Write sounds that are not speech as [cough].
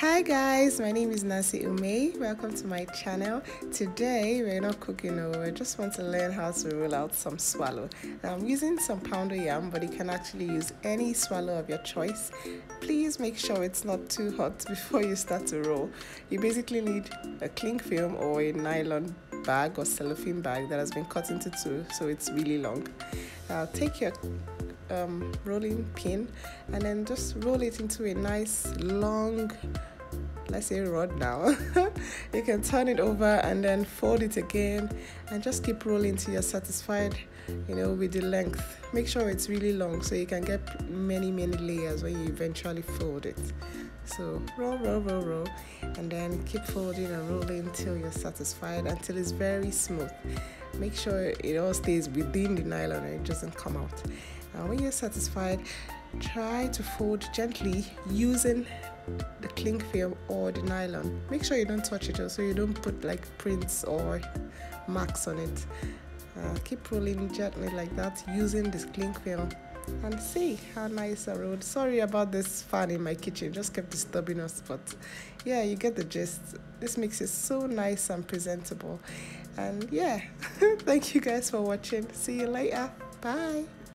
Hi guys, my name is Nancy Umeh. Welcome to my channel. Today we're not cooking, no, we just want to learn how to roll out some swallow. Now, I'm using some poundo yam, but you can actually use any swallow of your choice. Please make sure it's not too hot [laughs] before you start to roll. You basically need a cling film or a nylon bag or cellophane bag that has been cut into two, so it's really long. Now, take your um, rolling pin and then just roll it into a nice long let's say rod now. [laughs] You can turn it over and then fold it again and just keep rolling till you're satisfied you know with the length. Make sure it's really long so you can get many many layers when you eventually fold it. So roll roll roll roll and then keep folding and rolling till you're satisfied until it's very smooth. Make sure it all stays within the nylon and it doesn't come out now when you're satisfied try to fold gently using the cling film or the nylon make sure you don't touch it so you don't put like prints or marks on it uh, keep rolling gently like that using this cling film and see how nice I rolled. Sorry about this fan in my kitchen, just kept disturbing us, but yeah, you get the gist. This makes it so nice and presentable. And yeah, [laughs] thank you guys for watching. See you later. Bye.